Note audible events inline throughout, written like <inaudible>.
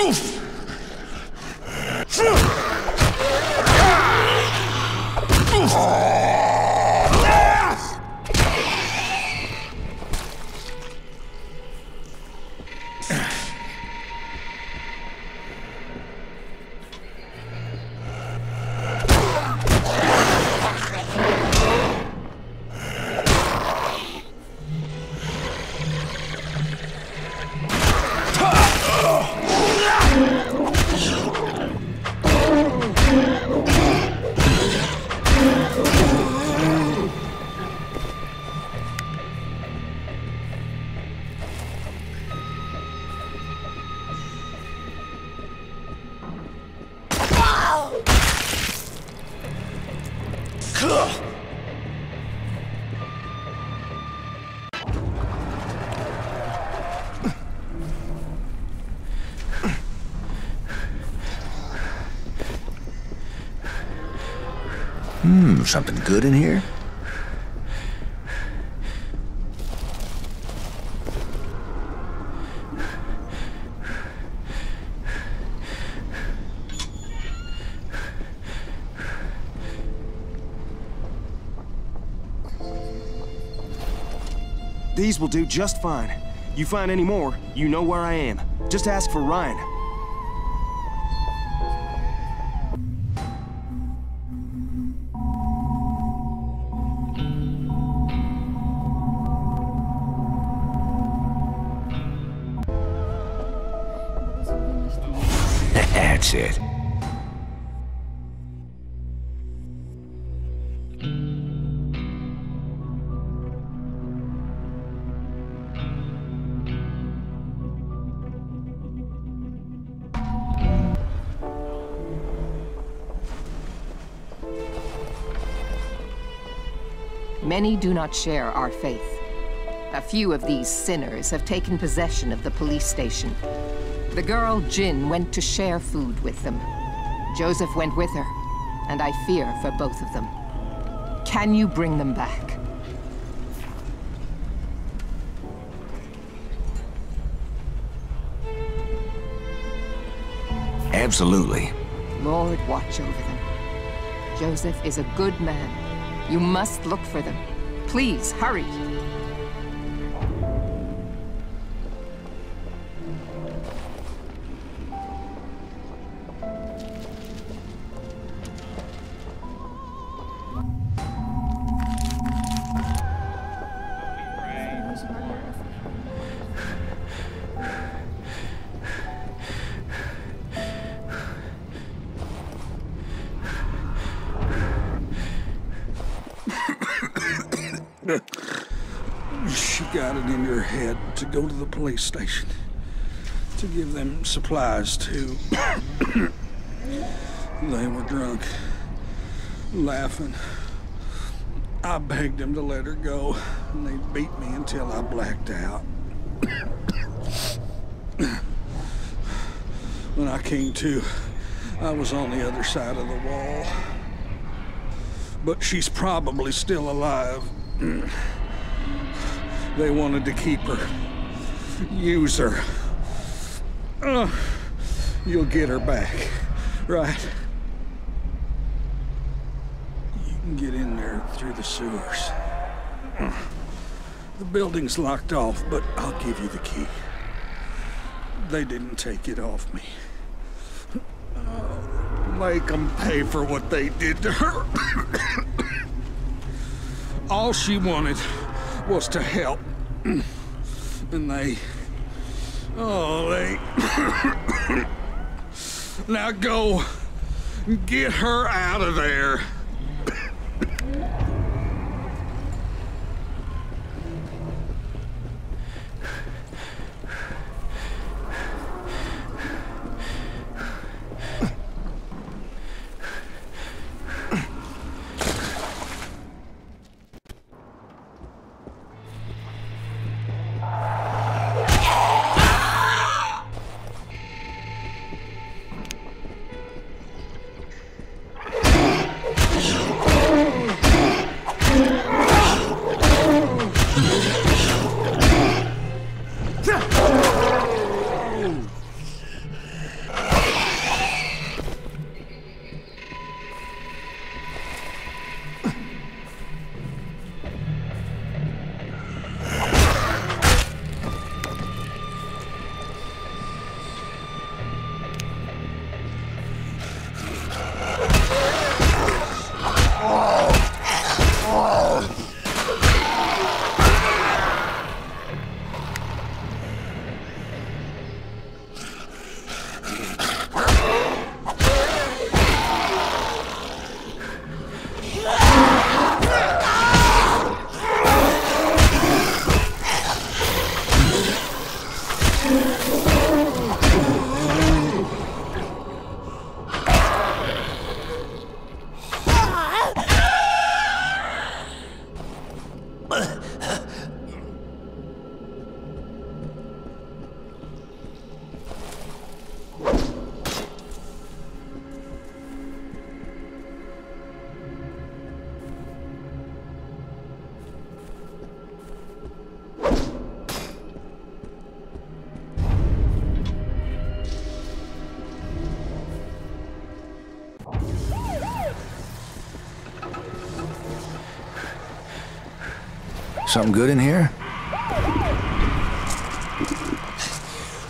Oof! Hmm, something good in here? These will do just fine. You find any more, you know where I am. Just ask for Ryan. <laughs> That's it. Many do not share our faith. A few of these sinners have taken possession of the police station. The girl, Jin, went to share food with them. Joseph went with her, and I fear for both of them. Can you bring them back? Absolutely. Lord, watch over them. Joseph is a good man. You must look for them. Please, hurry. She got it in her head to go to the police station to give them supplies to. <coughs> they were drunk, laughing. I begged them to let her go, and they beat me until I blacked out. <coughs> when I came to, I was on the other side of the wall. But she's probably still alive. They wanted to keep her. Use her. Uh, you'll get her back, right? You can get in there through the sewers. The building's locked off, but I'll give you the key. They didn't take it off me. Make them pay for what they did to her. All she wanted was to help. <clears throat> And they. Oh, they. <coughs> now go. Get her out of there. Something good in here? I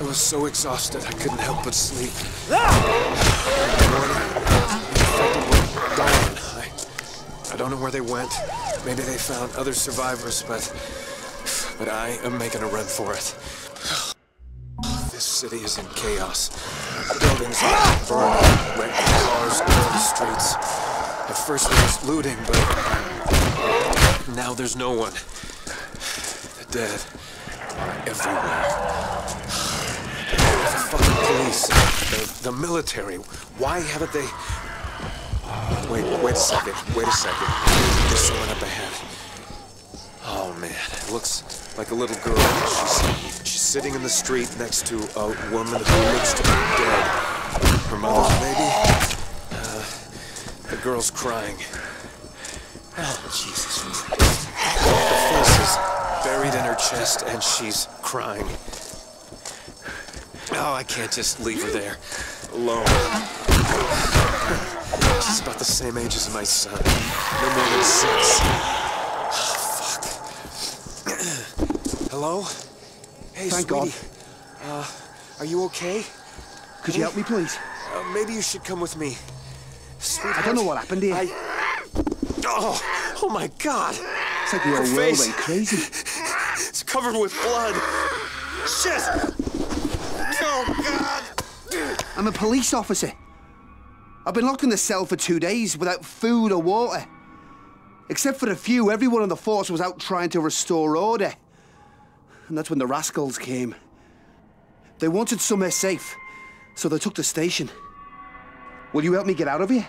was so exhausted I couldn't help but sleep. I, I don't know where they went. Maybe they found other survivors, but but I am making a run for it. This city is in chaos. Buildings are burned, wrecked cars the streets. At first there was looting, but now there's no one. Dead are everywhere. The fucking police, the, the military, why haven't they... Wait, wait a second, wait a second. There's someone up ahead. Oh man, it looks like a little girl. She's, she's sitting in the street next to a woman who looks to be dead. Her mother's maybe? Uh, the girl's crying. Oh, Jesus buried in her chest and she's crying. Oh, I can't just leave her there, alone. She's about the same age as my son. No more than six. fuck. Hello? Hey, Thank sweetie. God. Uh, are you okay? Could you help me, please? Uh, maybe you should come with me. Sweetheart. I don't know what happened here. I... Oh, oh my God. It's like the Her old world went crazy. Covered with blood. Shit! Oh, God! I'm a police officer. I've been locked in the cell for two days without food or water. Except for a few, everyone on the force was out trying to restore order. And that's when the rascals came. They wanted somewhere safe, so they took the station. Will you help me get out of here?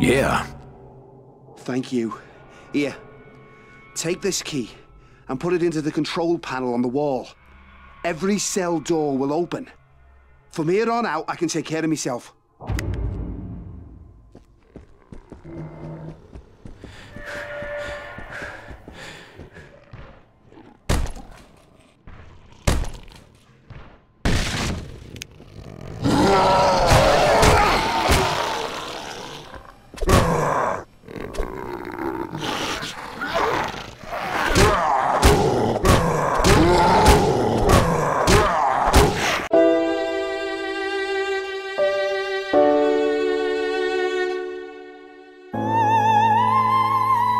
Yeah. Thank you. Here, take this key and put it into the control panel on the wall. Every cell door will open. From here on out, I can take care of myself.